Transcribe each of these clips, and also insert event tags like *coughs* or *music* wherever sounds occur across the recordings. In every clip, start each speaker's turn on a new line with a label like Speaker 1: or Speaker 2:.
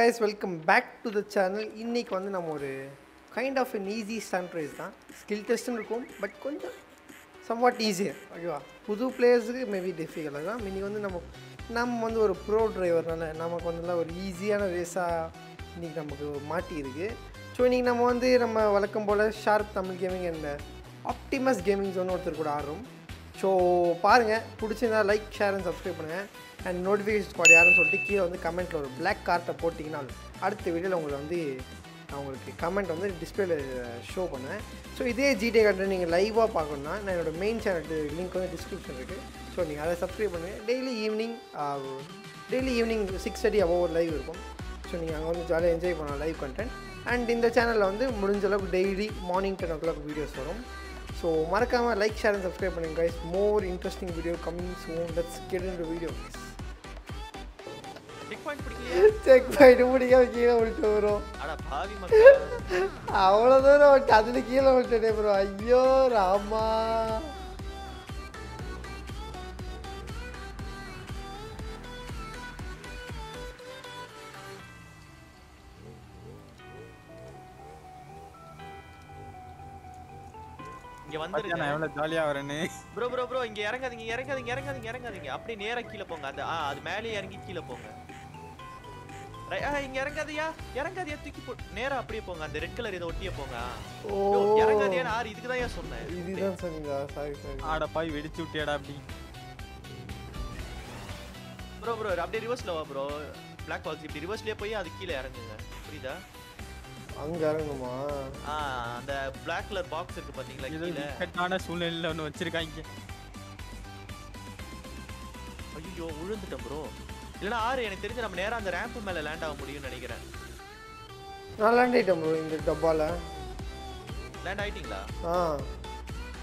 Speaker 1: Guys welcome back to the channel இன்றைக்கி வந்து நம்ம ஒரு kind of an easy stunt தான். ஸ்கில் டெஸ்ட்டும் இருக்கும் பட் கொஞ்சம் சம்வாட் ஈஸியர் ஓகேவா புது பிளேயர்ஸுக்கு மேபி டிஃபிகல்ட்டாக தான் இன்றைக்கி வந்து நம்ம நம்ம வந்து ஒரு ப்ரோ டிரைவர்னால நமக்கு வந்து ஒரு ஈஸியான ரேஸாக இன்றைக்கி நமக்கு மாட்டியிருக்கு. ஸோ இன்றைக்கி நம்ம வந்து நம்ம வழக்கம் போல் sharp Tamil gaming and Optimus gaming zone ஒருத்தர் கூட ஆடுறோம். ஸோ பாருங்கள் பிடிச்சிருந்தா லைக் ஷேர் அண்ட் சப்ஸ்கிரைப் பண்ணுங்கள் அண்ட் நோட்டிஃபிகேஷன் ஸ்குவாட் யாருன்னு சொல்லிட்டு கீழே வந்து கமெண்ட்டில் ஒரு பிளாக் கார்ட்டை போட்டிங்கன்னா அடுத்த வீடியோவில் உங்களை வந்து நான் உங்களுக்கு கமெண்ட் வந்து டிஸ்பிளேல ஷோ பண்ணுவேன். ஸோ இதே ஜிடே கண்டென்ட் நீங்கள் லைவாக பார்க்கணுன்னா நான் என்னோடய மெயின் சேனல் லிங்க் வந்து டிஸ்கிரிப்ஷன் இருக்குது ஸோ நீங்கள் அதை சப்ஸ்கிரைப் பண்ணுங்கள் daily evening daily evening six thirty அவ்வளோ ஒரு லைவ் இருக்கும். ஸோ நீங்கள் அங்கே வந்து ஜாலியாக என்ஜாய் பண்ணலாம் லைவ் கண்டென்ட் அண்ட் இந்த சேனலில் வந்து முடிஞ்ச அளவுக்கு daily morning ten o'clock videos வரும். ஸோ மறக்காமல் லைக் ஷேர் அண்ட் சப்ஸ்கிரைப் பண்ணுங்கள் guys more interesting video coming soon let's get in video
Speaker 2: guys
Speaker 1: check பண்ணிட்டு முடிக்காம கீழே விட்டு வரும்.
Speaker 2: அட பாவி மக்கள்.
Speaker 1: அவ்வளோ தூரம் விட்டு அதில் கீழே விட்டுட்டே ப்ரோ ஐயோ ராமா.
Speaker 2: இங்க வந்துருங்க.
Speaker 3: நான் எவ்வளவு ஜாலியா வரேன்னு.
Speaker 2: ப்ரோ ப்ரோ ப்ரோ இங்க இறங்காதீங்க இறங்காதீங்க இறங்காதீங்க. இறங்காதீங்க அப்படியே நேரா கீழே போங்க. அந்த ஆ அது மேலே இறங்கி கீழே போங்க. இங்க இறங்காதயா? இறங்காதயா தூக்கி போ நேரா அப்படியே போங்க. அந்த ரெட் கலர் இதை ஒட்டியே போங்க.
Speaker 1: ஓ.
Speaker 2: இறங்காதயா ஆறு இதுக்கு தான் ஏன் சொன்னேன்.
Speaker 1: இதுதான் சொன்னீங்களா சாரி சாரி
Speaker 3: ஆட பாய் வெடிச்சு விட்டியாடா அப்படி.
Speaker 2: ப்ரோ ப்ரோ அப்படியே ரிவர்ஸ்ல வா ப்ரோ பிளாக் பாக்ஸ் இப்படி ரிவர்ஸ்லயே போய் அது கீழே இறங்குங்க. புரியுதா?
Speaker 1: அங்கே இறங்கணுமா
Speaker 2: ஆ அந்த பிளாக் கலர் பாக்ஸ் இருக்கு பாத்தீங்களா கீழே?
Speaker 3: இக்கட்டான சூழ்நிலையில ஒண்ணு வச்சிருக்காங்க.
Speaker 2: ஐயோ விழுந்துட்டேன் ப்ரோ இல்லைன்னா ஆறு எனக்கு தெரிஞ்சு நம்ம நேரா அந்த ரேம்ப் மேல லேண்ட் ஆக முடியும்னு நினைக்கிறேன்.
Speaker 1: நான் லேண்ட் ஆகிட்டேன் ப்ரோ இந்த டப்பாவில்
Speaker 2: லேண்ட் ஆயிட்டீங்களா?
Speaker 1: ஆ.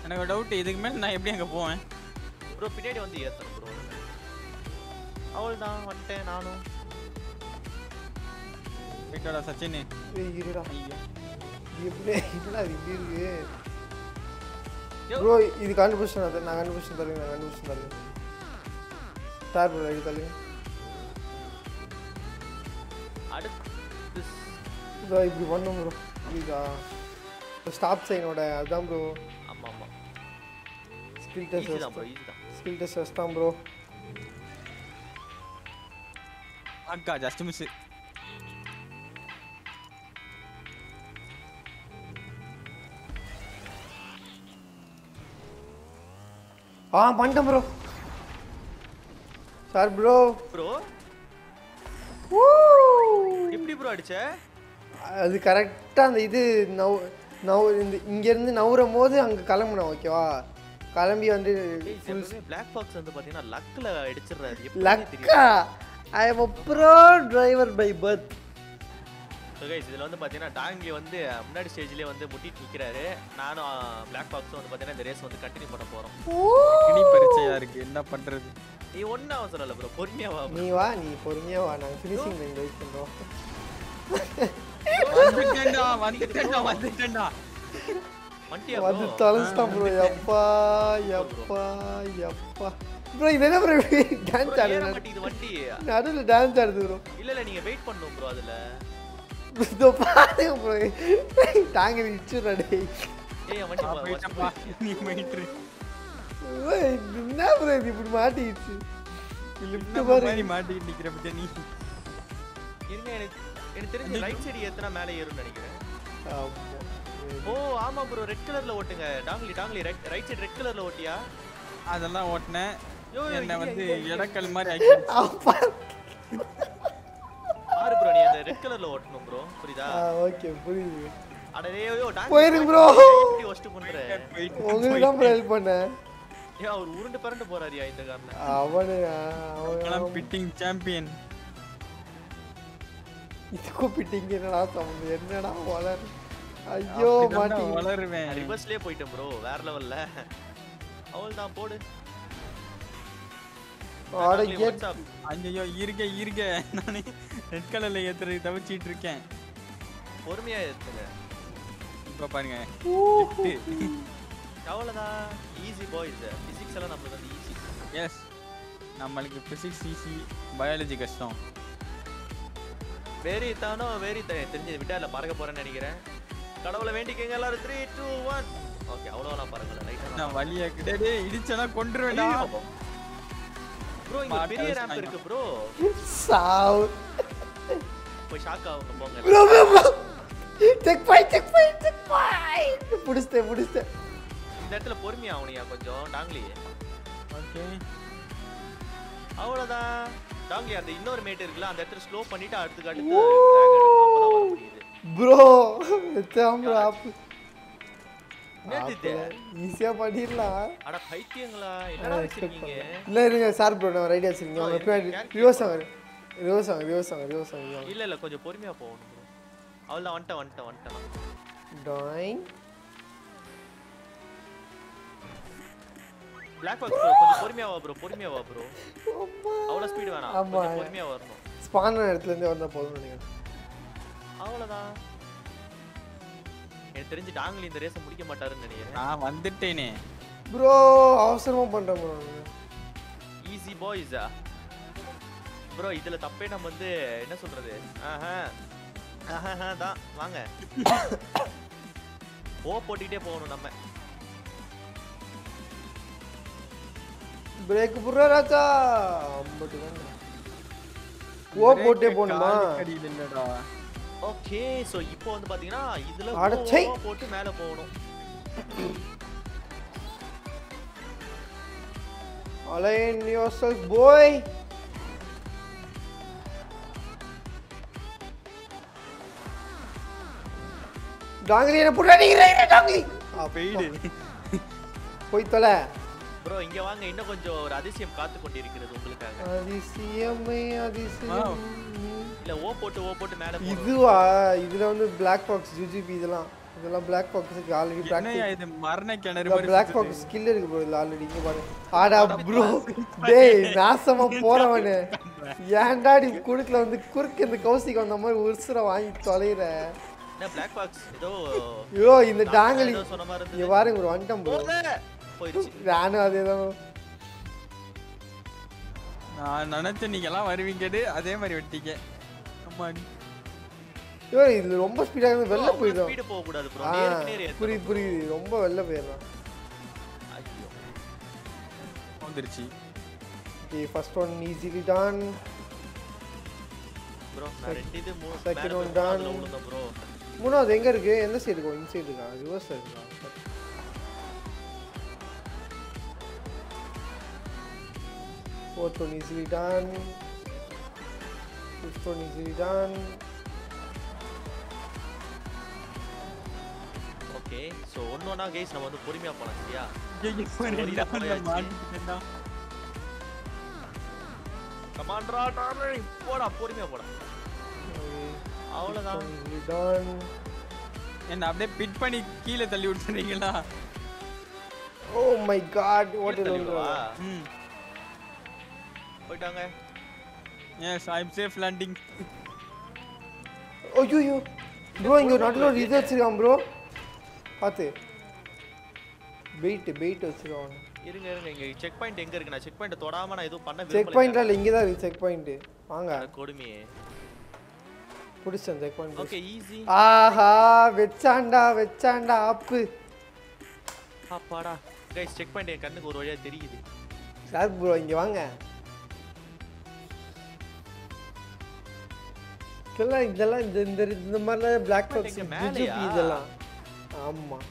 Speaker 3: எனக்கு டவுட் இதுக்கு மேல நான் எப்படி அங்க போவேன்?
Speaker 2: ப்ரோ பின்னாடி வந்து ஏத்தணும் ப்ரோ அவள் தான் வந்துட்டேன் நானும்.
Speaker 3: போயிட்டாடா சச்சின்.
Speaker 1: ஏய், இருடா.
Speaker 3: ஐயா.
Speaker 1: இது எப்படி என்னடா இது இப்படி இருக்கு. ப்ரோ இது கண்டுபிடிச்சேன் அது நான் கண்டுபிடிச்சேன் தருங்க நான் கண்டுபிடிச்சேன் தருங்க ஸ்டார் ப்ரோ இது தருங்க இதோ இப்படி பண்ணும் ப்ரோ புரியுதா? ஸ்டாப் சைனோட அதுதான் ப்ரோ
Speaker 2: ஆமா ஆமா.
Speaker 1: ஸ்கில்
Speaker 2: ஈஸி தான் ப்ரோ
Speaker 1: டெஸ்ட்
Speaker 2: ஈஸி தான்.
Speaker 1: ஸ்கில் டெஸ்ட் தான் ப்ரோ
Speaker 3: அக்கா ஜஸ்ட் மிஸ்
Speaker 1: ஆ பண்ணிட்டேன் ப்ரோ சார் ப்ரோ
Speaker 2: ப்ரோ எப்படி ப்ரோ அடிச்ச?
Speaker 1: அது கரெக்டாக அந்த இது நவ் நவ் இந்த இங்கேருந்து நவுறும் போது அங்கே கிளம்பணும் ஓகேவா கிளம்பி வந்து
Speaker 2: பிளாக் பாக்ஸ் வந்து பாத்தீங்கன்னா லக்ல அடிச்சிடுறாரு.
Speaker 1: லக்கா I am bro driver by birth
Speaker 2: so guys இதில் வந்து பார்த்தீங்கன்னா டாங்கி வந்து முன்னாடி ஸ்டேஜ்லேயே வந்து முட்டிட்டு நிற்கிறாரு நானும் பிளாக் பாக்ஸும் வந்து பார்த்தீங்கன்னா இந்த ரேஸ் வந்து கண்டினியூ பண்ண போகிறோம்
Speaker 3: இனி பரிச்சையா இருக்கு என்ன பண்றது?
Speaker 2: நீ ஒன்றும் அவசரம் இல்லை ப்ரோ பொறுமையாக வா
Speaker 1: நீ வா நீ பொறுமையாக வா. நாங்கள் ஃபினிஷிங் வெயிட் பண்ணுறோம்
Speaker 3: வந்துட்டேன்டா வந்துட்டேன்டா வந்துட்டேன்டா.
Speaker 2: வண்டியா
Speaker 1: வந்து தொலைச்சிட்டான் ப்ரோ எப்பா எப்பா எப்பா. ப்ரோ இது என்ன ப்ரோ டான்ஸ் ஆடுது
Speaker 2: மாட்டேங்குது வண்டி.
Speaker 1: நடுவில் டான்ஸ் ஆடுது ப்ரோ
Speaker 2: இல்ல இல்ல நீங்க வெயிட் பண்ணணும் ப்ரோ அதுல.
Speaker 1: இதோ பாருங்க ப்ரோ தாங்க இச்சுடா டேய்.
Speaker 2: ஏய் என் வண்டி
Speaker 3: நான்
Speaker 2: பா-
Speaker 3: போயிட்டேன்ப்பா நீ போயிட்டு
Speaker 1: ஏய், இது என்ன ப்ரோ இது இப்படி மாட்டிடுச்சு லிஃப்ட் பாரு
Speaker 3: மாட்டிட்டு நிக்கிற பத்தியா நீ?
Speaker 2: இருங்க எனக்கு எனக்கு தெரிஞ்சு ரைட் சைடு ஏத்துனா மேலே ஏறும்னு நினைக்கிறேன். ஓ ஆமா ப்ரோ ரெட் கலர்ல ஓட்டுங்க. டாங்லி டாங்லி ரைட் ரைட் சைடு ரெட் கலர்ல ஓட்டியா?
Speaker 3: அதெல்லாம் ஓட்டினேன். என்ன வந்து. இடக்கல் மாதிரி ஆக்கி *laughs*
Speaker 2: ஆறு ப்ரோ நீ அந்த ரெட் கலர்ல ஓட்டணும் ப்ரோ புரியுதா?
Speaker 1: ஓகே புரியுது. போயிருங்க bro.
Speaker 2: எப்படி ஒஸ்ட் பண்ற
Speaker 3: போயிட்டு
Speaker 1: உங்களுக்கு தான் ப்ரோ ஹெல்ப் பண்ணேன்
Speaker 2: ஏ அவர் உருண்டு பரண்டு போறாருயா இந்த காரணம்
Speaker 1: அவனு அவன்
Speaker 3: பிட்டிங் சாம்பியன்
Speaker 1: இதுக்கும் பிட்டிங்க என்னடா சம்மந்தம் என்னடா வளர்? ஐயோ மாட்டி.
Speaker 3: வளருவேன்.
Speaker 2: ரிவர்ஸ்லயே போயிட்டேன் ப்ரோ வேற லெவல்ல. அவள் தான் போடு.
Speaker 1: ஆட கேட்?
Speaker 3: ஐயோ இருக்க இருக்க நானே ரெட் கலர்ல ஏத்துறது தவிச்சிட்டு இருக்கேன்.
Speaker 2: பொறுமையா ஏத்துங்க.
Speaker 3: இப்ப பாருங்க.
Speaker 2: அவ்வளவுதான். ஈஸி பாய்ஸ் பிசிக்ஸ் எல்லாம் நம்மளுக்கு வந்து ஈஸி
Speaker 3: எஸ் நம்மளுக்கு பிசிக்ஸ் ஈஸி பயாலஜி கஷ்டம்.
Speaker 2: வேரி தானோ வேரி த தெரிஞ்சு விட்டால பறக்க போறேன்னு நினைக்கிறேன். கடவுளை வேண்டிக்கங்க எல்லாரும். த்ரீ டூ ஒன் ஓகே அவ்வளோலாம் பறக்கல. லைட்டாக
Speaker 3: நான் வழியா கிட்டே இடிச்சனா கொன்றுவேடா
Speaker 2: ப்ரோ இங்க பெரிய ரேம்ப் இருக்கு ப்ரோ
Speaker 1: சாவு
Speaker 2: போய் ஷாக் ஆகுங்க போங்க.
Speaker 1: Bro bro check point check point check point புடிச்சிட்டேன் புடிச்சிட்டேன்
Speaker 2: இந்த இடத்துல பொறுமையா ஆகணுயா கொஞ்சம் டாங்லி.
Speaker 3: ஓகே
Speaker 2: அவ்வளவுதான். டாங்லி அந்த இன்னொரு மேட் இருக்குல்ல அந்த இடத்துல ஸ்லோ பண்ணிட்டு அடுத்து எடுக்கணும். அப்பதான் வர முடியுது.
Speaker 1: ப்ரோ
Speaker 2: என்னது இது?
Speaker 1: ஈஸியாக பண்ணிடலாம்.
Speaker 2: அட பைத்தியங்களா? என்னடா வச்சிருக்கீங்க?
Speaker 1: இல்லை இருங்க சார் ப்ரோ நான் ரைட் வச்சிருக்கீங்க அவங்க பின்னாடி ரிவர்ஸ் ஆகுது ரிவர்ஸ் ஆகுது ரிவர்ஸ் ஆகுது ரிவர்ஸ் ஆகுது
Speaker 2: இல்ல இல்ல கொஞ்சம் பொறுமையா போகணும் ப்ரோ அவ்வளவுதான் வந்துட்டேன் வந்துட்டேன் வந்துட்டேன்
Speaker 1: டாயிங்
Speaker 2: பிளாக் பாக்ஸ் ப்ரோ கொஞ்சம் பொறுமையா வா ப்ரோ பொறுமையா வா ப்ரோ அவ்வளவு ஸ்பீடு வேணாம். கொஞ்சம் பொறுமையா வரணும்.
Speaker 1: ஸ்பானர் இடத்துலேருந்தே வந்தால் போதும்னு நினைக்கிறேன்.
Speaker 2: அவ்வளவுதான். எனக்கு தெரிஞ்சு டாங்லி இந்த ரேஸை முடிக்க மாட்டாருன்னு நினைக்கிறேன்.
Speaker 3: நான் வந்துட்டேனே.
Speaker 1: ப்ரோ அவசரமாக பண்ணுறேன் ப்ரோ
Speaker 2: ஈஸி பாய்ஸா ப்ரோ இதுல தப்பே நம்ம வந்து என்ன சொல்றது? ஆஹா. ஆஹா தான். வாங்க. *coughs* ஓ போட்டுக்கிட்டே போகணும் நம்ம.
Speaker 1: பிரேக் புடுறா ராஜா. தானே ஓ போட்டே
Speaker 3: அடியில் இல்லடா.
Speaker 2: ஓகே சோ இப்போ வந்து பாத்தீங்கன்னா இதுல
Speaker 1: அட
Speaker 2: ஓ,
Speaker 1: சை.
Speaker 2: ஓ போட்டு மேல போகணும்.
Speaker 1: யோர் செல்ஃப் போய் டாங்கிலி என்ன புட்டாடிக்கிறேன் டாங்கிலி
Speaker 3: பெய்டு.
Speaker 1: போய் தொலை.
Speaker 2: ப்ரோ இங்க வாங்க. இன்னும் கொஞ்சம் ஒரு அதிசயம் காத்து கொண்டிருக்கிறது உங்களுக்காக.
Speaker 1: அதிசயமே அதிசயம்.
Speaker 2: இல்ல ஓ போட்டு ஓ போட்டு மேல
Speaker 1: இதுவா? இதுல வந்து பிளாக் பாக்ஸ் ஜிஜிபி இதெல்லாம். இதெல்லாம் பிளாக் பாக்ஸுக்கு ஆல்ரெடி பிராக்டிஸ்
Speaker 3: இது? மரண கிணறு மாதிரி
Speaker 1: பிளாக். பாக்ஸ் ஸ்கில் இருக்கு ப்ரோ இதுல ஆல்ரெடி இங்க பாரு. ஆடா ப்ரோ டேய் நாசமா போறவனே. *laughs* ஏன்டா நீ குறுக்குல வந்து குறுக்கு இந்த கௌசிக்கு வந்த மாதிரி உருசுற வாங்கி தொலைற?
Speaker 2: என்ன பிளாக் பாக்ஸ் ஏதோ
Speaker 1: ஐயோ இந்த டாங்கலி.
Speaker 2: ஏதோ சொன்ன மாதிரி
Speaker 1: இங்க பாருங்க ப்ரோ வந்துட்டேன் ப்ரோ.
Speaker 2: போயிடுச்சு.
Speaker 1: நானும் அதே தான்
Speaker 3: நான் நினைச்சேன் நீங்க எல்லாம் வருவீங்கடு அதே மாதிரி வெட்டிக்க. அம்மா
Speaker 1: ஐயோ இது ரொம்ப ஸ்பீடா இருந்து வெளில போயிடும்
Speaker 2: ஸ்பீடு போக கூடாது ப்ரோ நேருக்கு.
Speaker 1: புரியுது புரியுது. ரொம்ப வெளில போயிடுறான்.
Speaker 2: ஐயோ.
Speaker 3: வந்துருச்சு.
Speaker 1: Okay first one easily done
Speaker 2: bro நான் ரெண்டு இது மூணு. மூணாவதுல விழுந்தேன் ப்ரோ
Speaker 1: மூணாவது எங்க இருக்கு? எந்த சைடு இருக்கும் இந்த சைடு இருக்கா? ரிவர்ஸ் இருக்கா? Fourth one easily done. Fifth one easily done.
Speaker 2: Okay so ஒன்னொன்னா கைஸ் நம்ம வந்து பொறுமையா போலாம் சரியா
Speaker 3: ஐயோ,
Speaker 2: ஒரு
Speaker 3: ரெண்டு
Speaker 2: இதா
Speaker 3: ஆள்ல
Speaker 2: போயாச்சு.
Speaker 3: மாட்டிக்கிட்டேன்டா.
Speaker 2: கமாண்ட்ரா டார்லிங் போடா பொறுமையா போடா
Speaker 1: Okay.
Speaker 2: அவ்வளவுதான்
Speaker 1: Easily done.
Speaker 3: என்ன அப்படியே பிட் பண்ணி கீழே தள்ளி விட்டுறீங்களா
Speaker 1: Oh my god, what
Speaker 2: கீழே
Speaker 1: is
Speaker 2: தள்ளிடுவா?
Speaker 1: on
Speaker 3: ம்
Speaker 2: போயிட்டாங்க.
Speaker 3: Yes I am safe landing
Speaker 1: Oh, yo. Bro இங்க ஒரு நடுவில் ஒரு இது வச்சிருக்கான் ப்ரோ பார்த்து பெயிட் பெயிட் வச்சிருக்கான்.
Speaker 2: இருங்க இருங்க இங்க செக் பாயிண்ட் எங்க இருக்கு? நான் செக் பாயிண்ட் தொடாம நான் எதுவும் பண்ண
Speaker 1: செக் பாயிண்டா இல்லை இங்கே தான் இருக்கு செக் பாயிண்ட் வாங்க.
Speaker 2: கொடுமையே.
Speaker 1: பிடிச்சேன் செக் பாயிண்ட்
Speaker 2: ஓகே ஈஸி
Speaker 1: ஆஹா வச்சாண்டா வச்சாண்டா ஆப்பு.
Speaker 2: அப்பாடா. கைஸ் செக் பாயிண்ட் என் கண்ணுக்கு ஒரு வழியா தெரியுது.
Speaker 1: சார் ப்ரோ இங்கே வாங்க. இதெல்லாம் இதெல்லாம் இந்த இந்த இந்த மாதிரிலாம் பிளாக் பாக்ஸ்? இதெல்லாம். ஆமாம்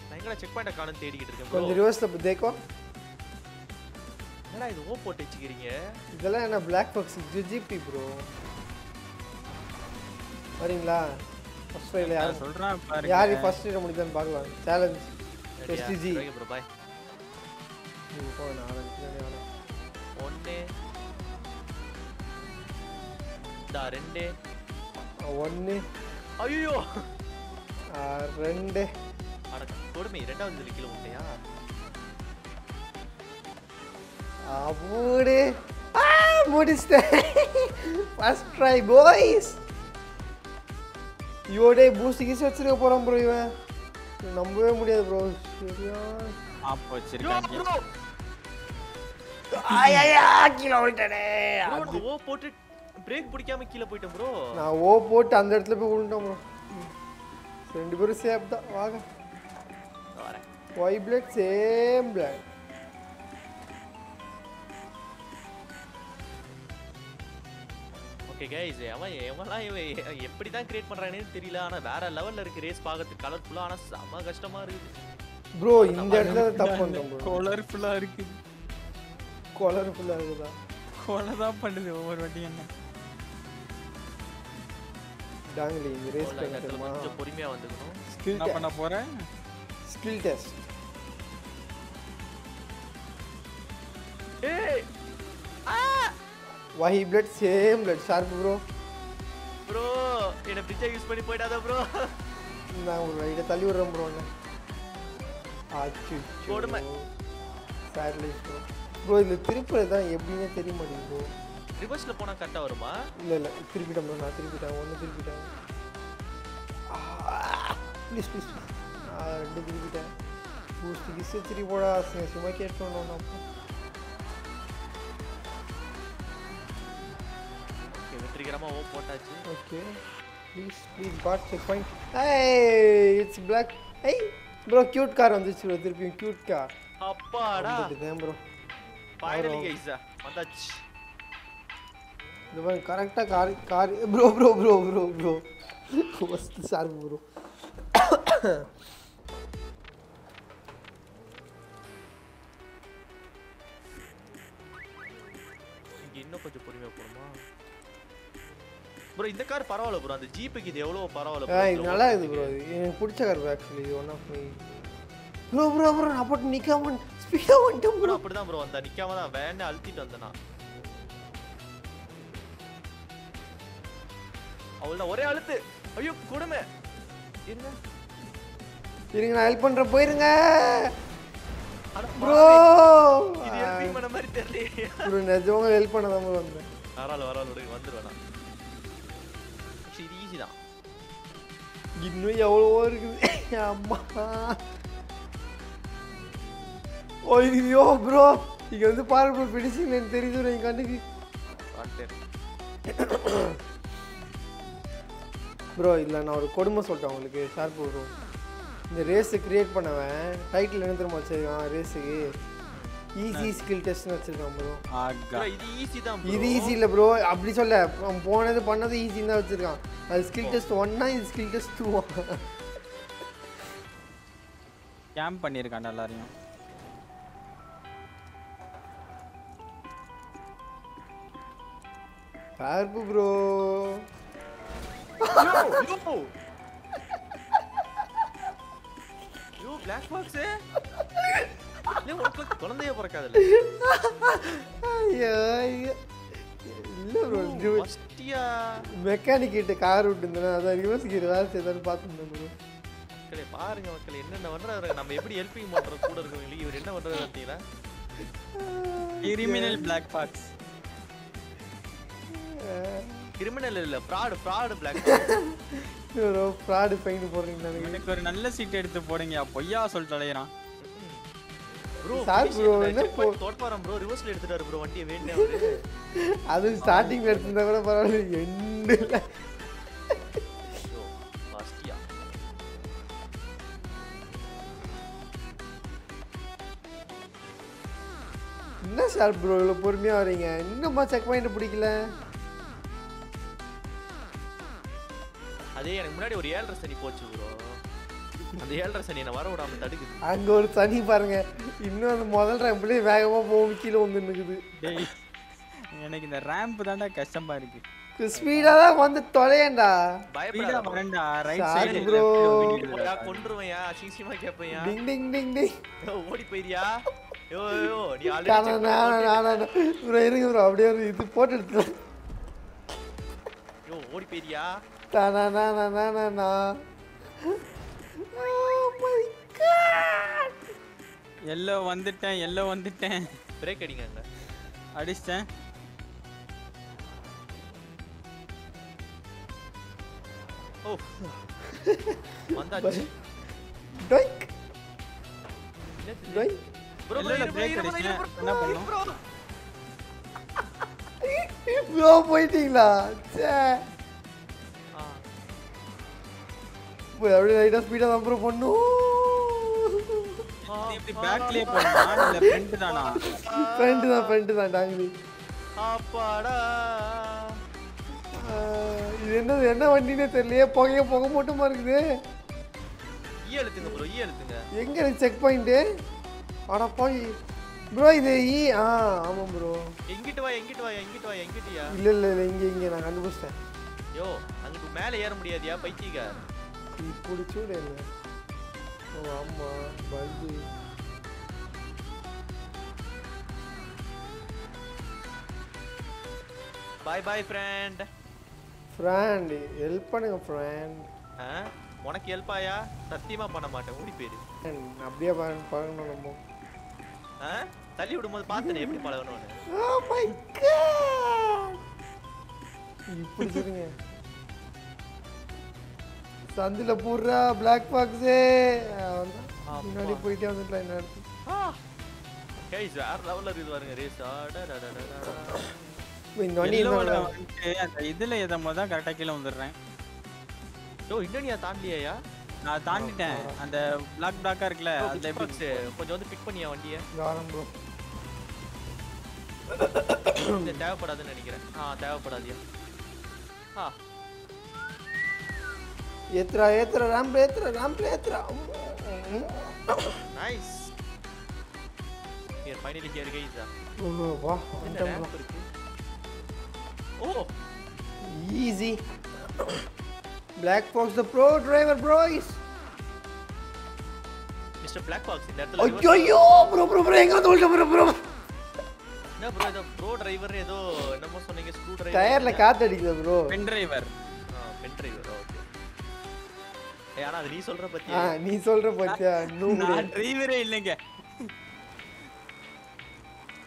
Speaker 2: நான் எங்கடா செக் பாயிண்ட் காணும் தேடிக்கிட்டு இருக்கேன்
Speaker 1: கொஞ்சம்
Speaker 2: bro.
Speaker 1: ரிவர்ஸில் தேக்கோ.
Speaker 2: என்னடா இது ஓ போட்டு வச்சுக்கிறீங்க?
Speaker 1: இதெல்லாம் என்ன பிளாக் பாக்ஸ் ஜிஜிபி ப்ரோ வரீங்களா ஃபர்ஸ்ட் ஃபைவ்ல யார்?
Speaker 3: சொல்றான்
Speaker 1: யார்
Speaker 3: பாருங்க
Speaker 1: ஃபர்ஸ்ட் இட முடியுதான்னு பார்க்கலாம் சேலஞ்ச் எஸ்டிஜி
Speaker 2: ப்ரோ பாய் ஒன்னு டா ரெண்டு
Speaker 1: ஒன்று
Speaker 2: ஐயோ
Speaker 1: ரெண்டு
Speaker 2: அட கொடுமை ரெண்டாவது இதுல கீழே
Speaker 1: அவ்வளே ஆ முடிச்சிட்டேன் ஃபர்ஸ்ட் ட்ரை பாய்ஸ் இவோடே பூஸ்ட் கீஸ் வச்சிருக்க போறான் ப்ரோ இவன் நம்பவே முடியாது ப்ரோ சரியா
Speaker 3: ஆப் வச்சிருக்காங்க
Speaker 1: ஐயா கீழே விட்டனே
Speaker 2: ஓ போட்டு பிரேக் பிடிக்காம கீழே போயிட்டேன் ப்ரோ
Speaker 1: நான் ஓ போட்டு அந்த இடத்துல போய் விழுந்தோம் ப்ரோ ரெண்டு பேரும் சேஃப் தான். வாங்க.
Speaker 2: வரேன்.
Speaker 1: Why blood same blood
Speaker 2: okay guys அவன் எவன்லாம் இவன் எப்படி தான் கிரியேட் பண்றானேன்னு தெரியல. ஆனா வேற லெவல்ல இருக்கு ரேஸ் பார்க்கறதுக்கு கலர்ஃபுல்லா ஆனா செம கஷ்டமா இருக்குது.
Speaker 1: ப்ரோ இந்த இடத்துல தப்பு பண்ணுறோம் ப்ரோ
Speaker 3: கலர்ஃபுல்லா இருக்கு
Speaker 1: கலர்ஃபுல்லாக இருக்குதா.
Speaker 3: கொலை தான் பண்ணுது ஒவ்வொரு வாட்டியும் என்ன?
Speaker 1: டாங்கலி இந்த ரேஸ்
Speaker 2: இந்த
Speaker 1: பண்ணுமா
Speaker 2: கொஞ்சம் பொறுமையா வந்துக்கணும்.
Speaker 1: ஸ்கில்
Speaker 3: என்ன பண்ண போறேன்.
Speaker 1: ஸ்கில் டெஸ்ட்
Speaker 2: ஏய்!
Speaker 1: Why blood same blood sharp bro
Speaker 2: bro என்ன பிச்சை யூஸ் பண்ணி போயிடாத ப்ரோ
Speaker 1: நான் ஒரு ரைடை தள்ளி விடுறேன் ப்ரோ என்ன? ஆச்சு
Speaker 2: கொடுமை.
Speaker 1: சேட்டலைட் ப்ரோ ப்ரோ இதில் திருப்புறது தான் எப்படின்னே தெரிய மாட்டேங்குது ப்ரோ
Speaker 2: ரிவர்ஸ்ல போனா கரெக்டா வருமா?
Speaker 1: இல்லை இல்லை. திருப்பிட்டேன் bro. நான் திருப்பிட்டேன். ஒன்று திருப்பிட்டேன். ப்ளீஸ் ப்ளீஸ் ரெண்டு திருப்பிட்டேன். பூஸ்ட் கிஸ் திருப்பி போடா சும்மா கேட்டோம்
Speaker 2: ஓகே வெற்றிகரமா ஓ போட்டாச்சு.
Speaker 1: Okay please please god check point ஏய் இட்ஸ் பிளாக் ஏய் ப்ரோ கியூட் கார் வந்துச்சு ப்ரோ திருப்பியும் கியூட் கார்
Speaker 2: அப்பாடா.
Speaker 1: வந்துட்டு ப்ரோ
Speaker 2: ஃபைனலி கைஸ் வந்தாச்சு.
Speaker 1: இந்த மாதிரி கரெக்டாக car car bro bro bro bro bro first sir bro
Speaker 2: இன்னும் கொஞ்சம் பொறுமையா போணுமா? ப்ரோ இந்த கார் பரவாயில்ல ப்ரோ அந்த ஜீப்புக்கு இது எவ்வளவு பரவாயில்ல.
Speaker 1: இது நல்லா இருக்குது ப்ரோ எனக்கு பிடிச்ச கார் ஆக்சுவலி இது one of my bro bro bro நான் போட்டு நிற்காம ஸ்பீடாக வந்துட்டேன்
Speaker 2: ப்ரோ
Speaker 1: ப்ரோ
Speaker 2: அப்படிதான் ப்ரோ வந்தா நிக்காம தான் வேன்னு அழுத்திட்டு வந்தனா அவ்வளவுதான் ஒரே அழுத்து. ஐயோ கொடுமை. என்ன?
Speaker 1: இருங்க நான் ஹெல்ப் பண்ணுறேன் போயிருங்க. ப்ரோ
Speaker 2: இது ஹெல்பிங் பண்ண மாதிரி தெரியலையே.
Speaker 1: ப்ரோ ஹெல்ப் பண்ண தான் வந்தேன்.
Speaker 2: பரவாயில்ல பரவாயில்ல விடுங்க வந்துருவேன் இது ஈஸி தான்.
Speaker 1: இன்னும் எவ்வளவோ இருக்குது. அம்மா. ஐயோ ப்ரோ இங்க வந்து பாரு ப்ரோ தெரியுது என் கண்ணுக்கு ப்ரோ இல்லை நான் ஒரு கொடுமை சொல்லிட்டேன் உங்களுக்கு ஷார்ப் ப்ரோ இந்த ரேஸை கிரியேட் பண்ணவன் டைட்டில் என்ன தெரியுமா வச்சிருக்கான் ரேஸுக்கு ஈஸி ஸ்கில் டெஸ்ட்னு வச்சிருக்கான் ப்ரோ
Speaker 2: இது ஈஸி தான்
Speaker 1: இது. ஈஸி இல்லை ப்ரோ அப்படி சொல்ல போனது பண்ணது ஈஸின்னு தான் வச்சிருக்கான். அது ஸ்கில் டெஸ்ட் ஒன்னா இது ஸ்கில் டெஸ்ட் டூ
Speaker 3: கேம்ப் பண்ணியிருக்காண்டா எல்லாரையும்.
Speaker 1: Sharp bro
Speaker 2: yo yo black box இல்ல உனக்கு குழந்தைய பிறக்காதுல்ல.
Speaker 1: ஐயோ ஐயோ. இல்லை ப்ரோ
Speaker 2: ஃபஸ்ட்டியா
Speaker 1: மெக்கானிக் கிட்ட கார் விட்டுருந்தேன் அதான் ரிவர்ஸ் கியர் வேலை செய்தாலும் பார்த்துருந்தேன் ப்ரோ
Speaker 2: மக்களே பாருங்க மக்களே என்னென்ன பண்றாரு? நம்ம எப்படி ஹெல்பிங் பண்றோம் கூட இருக்கவங்களுக்கு இவர் என்ன பண்றாரு பார்த்தீங்களா?
Speaker 3: கிரிமினல் பிளாக் பாக்ஸ்
Speaker 2: கிரிமினல் இல்ல fraud fraud black
Speaker 1: bro fraud fine போடுறீங்க
Speaker 3: எனக்கு ஒரு நல்ல சீட் எடுத்து போடுங்க பொய்யா சொல்லிட்டு அலையிறான்.
Speaker 2: ப்ரோ
Speaker 1: சார் bro, என்ன
Speaker 2: தோட்பாரம் ப்ரோ ரிவர்ஸ்ல எடுத்துட்டாரு ப்ரோ வண்டியை வேண்டே அவரு.
Speaker 1: அது ஸ்டார்டிங் எடுத்திருந்தா கூட பரவாயில்ல எண்டு இல்லை என்ன சார் ப்ரோ இவ்வளோ பொறுமையாக வரீங்க இன்னும்மா செக் பாயிண்ட் பிடிக்கல?
Speaker 2: அதே எனக்கு முன்னாடி ஒரு ஏழரை சனி போச்சு ப்ரோ. அந்த ஏழரை சனி என்ன வர விடாம தடுக்குது.
Speaker 1: அங்கே ஒரு தனி பாருங்க. இன்னும் அந்த முதல் ரேம்ப்லேயே வேகமாக போகும் கீழே வந்து நிற்குது
Speaker 3: டேய். எனக்கு இந்த ரேம்ப் தான்டா கஷ்டமா இருக்கு.
Speaker 1: ஸ்பீடாக தான் வந்து தொலையேண்டா
Speaker 2: பயப்படாத
Speaker 3: ஸ்பீடா வரேன்டா. Right side
Speaker 1: bro.
Speaker 2: போயா கொன்றுவையா அசிங்கமா கேப்பையா
Speaker 1: டிங் டிங் டிங் டிங்
Speaker 2: ஓடி போயிரியா? யோ யோ நீ
Speaker 1: காணா நானா
Speaker 2: ஆல்ரெடி
Speaker 1: நானா ப்ரோ இருங்க ப்ரோ அப்படியே ஒரு இது போட்டு எடுத்துலாம்
Speaker 2: யோ ஓடி போயிரியா?
Speaker 1: தானா நானா நானா நா Oh my God.
Speaker 3: எல்லோ வந்துட்டேன் எல்லோ வந்துட்டேன்.
Speaker 2: பிரேக் அடிங்க. அங்க
Speaker 3: அடிச்சிட்டேன்.
Speaker 2: ஓ *laughs* வந்தாச்சு.
Speaker 1: டொய்க்? டொய்க்
Speaker 3: அடிச்சிட்டேன்.
Speaker 2: இரு bro,
Speaker 3: என்ன
Speaker 2: bro.
Speaker 1: ப்ரோ *laughs* போயிட்டீங்களா? சே அப்படியே லைட்டாக ஸ்பீடாக தான் ப்ரோ பண்ணும்.
Speaker 3: இது எப்படி பேக்லயே போனா இல்ல ஃப்ரண்ட் தானா?
Speaker 1: ஃப்ரெண்டு தான் ஃப்ரெண்டு தான் டாங்கி
Speaker 2: அப்பாடா.
Speaker 1: இது என்னது என்ன வண்டினே தெரியலையே. புகைய புகை மூட்டமா இருக்குது?
Speaker 2: ஈ எழுத்துங்க ப்ரோ ஈ எழுத்துங்க
Speaker 1: எங்க இருக்கு செக் பாயிண்ட்டு ஆனா போய். ப்ரோ இது ஈ ஆ ஆமாம் ப்ரோ
Speaker 2: எங்கிட்டு வா எங்கிட்டு வா எங்கிட்டு வா எங்கிட்டியா?
Speaker 1: இல்லை இல்லை இல்லை இங்கே இங்கே நான் கண்டுபிடிச்சிட்டேன்.
Speaker 2: யோ அங்கிட்டு மேலே ஏற முடியாதியா பைத்தியங்க
Speaker 1: இப்படி சூடு என்ன? ஓ ஆமாம் bulb
Speaker 2: bye bye friend
Speaker 1: friend help பண்ணுங்க ஃப்ரெண்ட்
Speaker 2: உனக்கு ஹெல்ப்பாயா சத்தியமா பண்ண மாட்டேன். ஓடி போயிரு.
Speaker 1: அப்படியே பழகணும் நம்ம.
Speaker 2: ஆ? தள்ளி விடும்போது பார்த்தனே எப்படி பழகணும்னு?
Speaker 1: Oh my god! இப்படி சொல்லுங்க. சந்தில பூர்ரா பிளாக் பாக்ஸே முன்னாடி போயிட்டே வந்துட்டலாம் என்ன அடுத்து
Speaker 2: கைஸ் வேற லெவல்ல இருக்குது பாருங்க ரேஸ்
Speaker 1: இந்த வண்டி
Speaker 3: வந்துட்டு அந்த இதுல போது தான் கரெக்டா கீழே வந்துடுறேன்
Speaker 2: யோ இன்னும் நீ தாண்டியா
Speaker 3: நான் தாண்டிட்டேன் அந்த பிளாக் பிளாக்கா இருக்குல்ல அதுல எப்படி
Speaker 2: கொஞ்சம் வந்து பிக் பண்ணியா வண்டியை
Speaker 1: காரம் ப்ரோ
Speaker 2: தேவைப்படாதுன்னு நினைக்கிறேன் ஆ தேவைப்படாதியா ஆ
Speaker 1: ஏத்துறா ஏத்துறா ராம்ப் ஏத்துறா ramp ஏத்துறா
Speaker 2: nice here finally here guys
Speaker 1: ஓ வா வந்துட்டோம்
Speaker 2: ரேம்ப் இருக்கு ஓ
Speaker 1: easy black box the bro driver bros
Speaker 2: mister black box இந்த இடத்துல
Speaker 1: ஐயோ ப்ரோ ப்ரோ ப்ரோ எங்க வந்து ப்ரோ ப்ரோ
Speaker 2: என்ன ப்ரோ ஏதோ ப்ரோ டிரைவர் ஏதோ என்னமோ சொன்னீங்க ஸ்க்ரூ டிரைவர்
Speaker 1: டயர்ல காத்து அடிக்குது bro
Speaker 3: pen driver
Speaker 2: pen driver அது நீ சொல்ற பத்தி
Speaker 1: ஆ நீ சொல்ற பத்தியா?
Speaker 3: நான் டிரைவரே இல்லைங்க.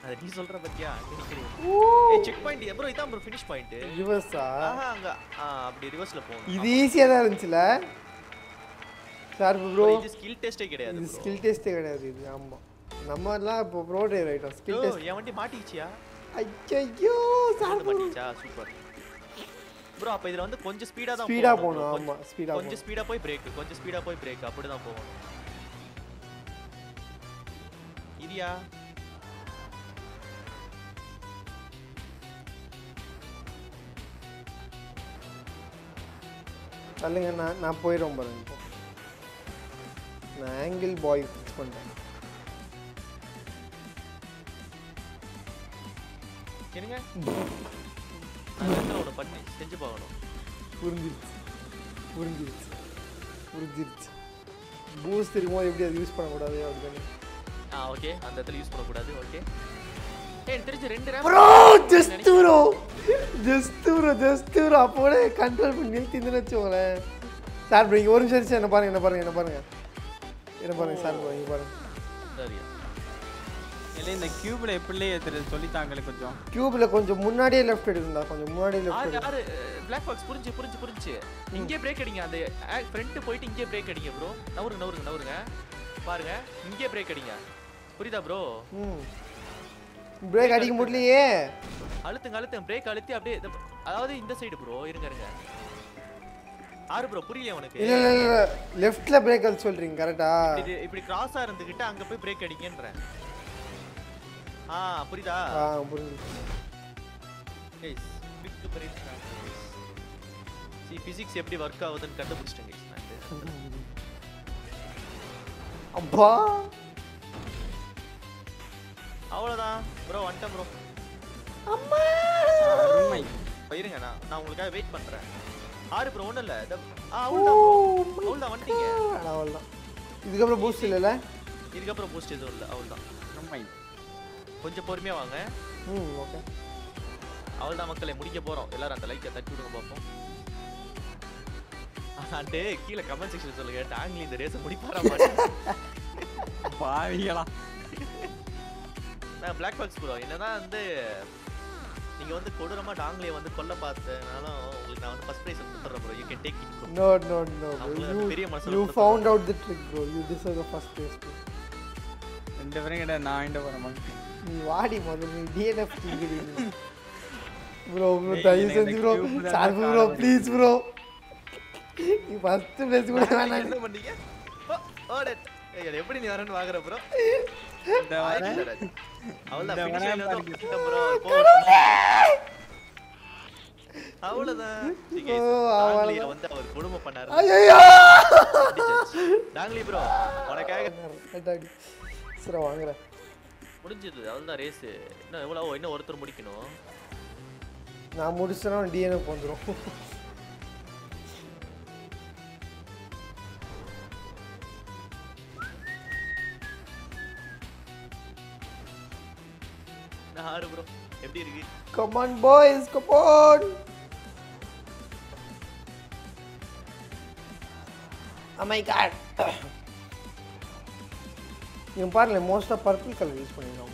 Speaker 2: அது நீ சொல்ற பத்தியா? அங்க நிக்கிறீங்க
Speaker 1: ஓ.
Speaker 2: ஏய் செக் பாயிண்ட் ப்ரோ இதான் ப்ரோ ஃபினிஷ் பாயிண்ட்
Speaker 1: ரிவர்ஸா
Speaker 2: அங்க. அப்படி ரிவர்ஸ்ல போகணும்.
Speaker 1: இது ஈஸியா தான் இருந்துச்சுல? சார் ப்ரோ
Speaker 2: இது ஸ்கில் டெஸ்டே கிடையாது
Speaker 1: இது. ஸ்கில் டெஸ்ட்டே கிடையாது இது ஆமா. நம்ம எல்லாம் இப்போ ப்ரோ டிரைவர் ஆயிட்டோம்.
Speaker 2: யோ,
Speaker 1: ஸ்கில் டெஸ்ட்
Speaker 2: என் வண்டி மாட்டிக்கிச்சியா?
Speaker 1: ஐயோ சார்
Speaker 2: அது மாட்டிக்கிச்சா? சூப்பர். ப்ரோ அப்ப இதுல வந்து கொஞ்சம் ஸ்பீடா தான்
Speaker 1: ஸ்பீடா
Speaker 2: கொஞ்சம்-
Speaker 1: ஆமா ஸ்பீடா
Speaker 2: கொஞ்சம் ஸ்பீடா போய் பிரேக் கொஞ்சம் ஸ்பீடா போய் பிரேக் அப்படிதான் போகணும். இரியா.
Speaker 1: தள்ளுங்க நான் நான் போயிடுவோம் பாருங்க. இப்போ நான் ஆங்கிள் பாய் ஃபிக்ஸ் பண்ணிட்டேன்
Speaker 2: என்னங்க? நான் ஒன்று பண்ணி? செஞ்சு பார்க்கணும்.
Speaker 1: புரிஞ்சிருச்சு. புரிஞ்சிருச்சு. புரிஞ்சிருச்சு. பூஸ்ட் இருக்கும்போது எப்படி அதை யூஸ் பண்ணக்கூடாது? அப்படின்னு
Speaker 2: ஆ ஓகே அந்த இடத்துல யூஸ் பண்ணக்கூடாது. ஓகே ஏய் தெரிஞ்சு ரெண்டு
Speaker 1: bro just bro just bro just bro அப்போவே கண்ட்ரோல் பண்ணி நிறுத்தின்னு வச்சுக்கோங்களேன். சார் ப்ரோ இங்கே ஒரு நிமிஷம் என்ன பாருங்க என்ன பாருங்க என்ன பாருங்க. என்ன பாருங்க சார் ப்ரோ இங்கே பாருங்க.
Speaker 2: சரியா
Speaker 3: இல்லை இந்த கியூப்ல எப்படி ஏத்துறது? சொல்லித்தாங்களே கொஞ்சம்.
Speaker 1: கியூப்ல கொஞ்சம் முன்னாடியே லெஃப்ட் எடுக்கணும்டா கொஞ்சம் முன்னாடியே லெஃப்ட்
Speaker 2: யாரு பிளாக் பாக்ஸ் புரிஞ்சு புரிஞ்சு புரிஞ்சு. இங்கே பிரேக் அடிங்க அந்த ஃப்ரண்ட் போயிட்டு இங்கே பிரேக் அடிங்க ப்ரோ நவருங்க நவருங்க நவருங்க. பாருங்க இங்கே பிரேக் அடிங்க. புரியுதா ப்ரோ
Speaker 1: ம். பிரேக் அடிக்க முடியலையே
Speaker 2: அழுத்துங்க அழுத்துங்க. பிரேக் அழுத்தி அப்படியே அதாவது இந்த சைடு ப்ரோ இருங்க இருங்க. ஆறு ப்ரோ புரியல உனக்கு?
Speaker 1: இல்ல இல்ல இல்ல லெஃப்ட்ல பிரேக் அது சொல்றீங்க கரெக்டா
Speaker 2: இது இப்படி கிராஸா இருந்துகிட்டு அங்க போய் பிரேக் அடிங்கன்றேன். ஆ புரியுதா?
Speaker 1: ஆ புரிஞ்சு
Speaker 2: கைஸ் பிக் பிரேக் சி பிசிக்ஸ் எப்படி ஒர்க் ஆகுதுன்னு கண்டுபிடிச்சிட்டேன் கைஸ் நான்
Speaker 1: அப்பா!
Speaker 2: அவ்வளவுதான் ப்ரோ வந்துட்டேன் ப்ரோ
Speaker 3: அருமை.
Speaker 2: இருங்க நான் நான் உங்களுக்காக வெயிட் பண்றேன். ஆறு ப்ரோ ஒண்ணும் இல்ல. ஆ அவ்வளவுதான் ப்ரோ அவ்வளவுதான் வந்துட்டீங்க.
Speaker 1: அவ்வளோதான் இதுக்கப்புறம் பூஸ்ட் இல்லைல்ல?
Speaker 2: இதுக்கப்புறம் பூஸ்ட் எதுவும் இல்லை அவ்வளவுதான்.
Speaker 3: அருமை.
Speaker 2: கொஞ்சம் பொறுமையா வாங்க.
Speaker 1: ம் ஓகே
Speaker 2: அவ்வளவுதான் மக்களை முடிக்க போறோம். எல்லாரும் அந்த லைக்கை தட்டி விடுங்க பார்ப்போம் அண்டு கீழே கமெண்ட் செக்ஷன் சொல்லுங்க. டாங்லி இந்த ரேஸை முடிப்பாரா
Speaker 3: பாவிகளா.
Speaker 2: நான் பிளாக் பாக்ஸ் ப்ரோ என்னதான் வந்து நீங்க வந்து கொடூரமா டாங்லியை வந்து கொல்ல பார்த்தனாலும் உங்களுக்கு நான் வந்து ஃபர்ஸ்ட் பிரைஸ் கொடுத்துறேன் bro you can take it bro
Speaker 1: no no no you
Speaker 2: பெரிய மனசுல
Speaker 1: you found out the trick bro you deserve the first place
Speaker 3: ரெண்டு பேரும் நான் இந்த வரமா
Speaker 1: நீ வாடி முதல்ல நீ டிஎன்எஃப் ப்ரோ ப்ரோ தயவு செஞ்சு ப்ரோ சார்பு ப்ரோ. ப்ளீஸ் ப்ரோ நீ ஃபஸ்ட்டு பிளேஸ் கூட வேணாம்.
Speaker 2: என்ன பண்ணீங்க? ஓ, ஓடு. ஏய், எப்படி நீ வரேன்னு வாங்குற ப்ரோ அவ்வளவுதான்
Speaker 3: இந்த
Speaker 2: finish line
Speaker 3: வரேன்
Speaker 2: வந்து வந்துட்டேன் bro. போ. அவ்வளவுதான். சரி, வந்து அவர் கொடுமை பண்ணாரு.
Speaker 1: ஐயோ
Speaker 2: டாங்லி ப்ரோ உனக்காக
Speaker 1: சரி வாங்குறேன்.
Speaker 2: முடிஞ்சது. அவ்வளவுதான் ரேஸ் இன்னும் எவ்வளவு இன்னும் ஒருத்தர் முடிக்கணும்.
Speaker 1: நான் முடிச்சேன்னா டிஎன்ஏ வந்துடும்
Speaker 2: நான் ஆறு ப்ரோ எப்படி இருக்கு?
Speaker 1: Boys, come on! Oh my god! இவன் பாருங்க மோஸ்ட்டாக பர்பிள் கலர் யூஸ் பண்ணிருக்காங்க.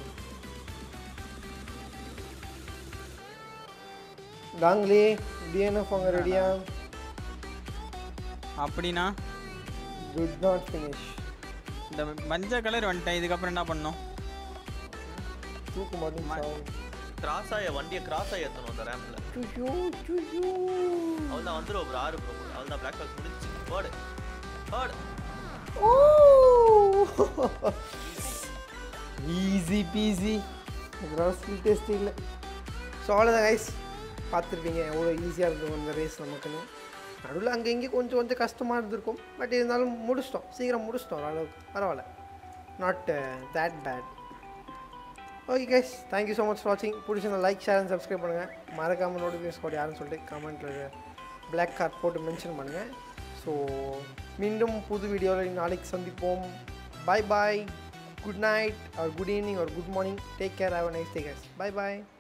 Speaker 1: டாங்லி டிஎன்எஃப் அவங்க ரெடியா
Speaker 3: அப்படின்னா?
Speaker 1: குட் நாட் ஃபினிஷ்
Speaker 3: இந்த மஞ்சள் கலர் வந்துட்டேன். இதுக்கப்புறம் என்ன பண்ணணும்
Speaker 1: தூக்கு மாட்டேன் சாவும்
Speaker 2: கிராஸ் ஆய வண்டியை கிராஸ் ஆகி ஏத்தணும் அந்த ரேம்ப்ல
Speaker 1: சுயோ
Speaker 2: அவள்தான் வந்துரும் ப்ரோ ஆறு ப்ரோ அவள்தான் பிளாக் பாக்ஸ் முடிஞ்சு ஓடு ஓடு
Speaker 1: ஈஸி பீஸி இதெல்லாம் ஸ்கில் டெஸ்ட் இல்லை ஸோ அவ்வளோதான் கைஸ் பார்த்துருப்பீங்க எவ்வளோ ஈஸியாக இருக்கும் அந்த ரேஸ் நமக்குன்னு. நடுவில் அங்கே இங்கே கொஞ்சம் கொஞ்சம் கஷ்டமாக இருந்திருக்கும். பட் இருந்தாலும் முடிச்சிட்டோம். சீக்கிரம் முடிச்சிட்டோம் ஓரளவுக்கு. பரவாயில்ல. Not that bad okay guys thank you so much for வாட்சிங் பிடிச்சிருந்த லைக் ஷேர் அண்ட் சப்ஸ்கிரைப் பண்ணுங்கள் மறக்காமல் நோட்டிஃபிகேஷன் கோட் யாருன்னு சொல்லிட்டு கமெண்ட்டில் பிளாக் கார்ட் போட்டு மென்ஷன் பண்ணுங்கள் ஸோ மீண்டும் புது வீடியோவில் நாளைக்கு சந்திப்போம். Bye bye. Good night or good evening or good morning. Take care. Have a nice day, guys. Bye bye.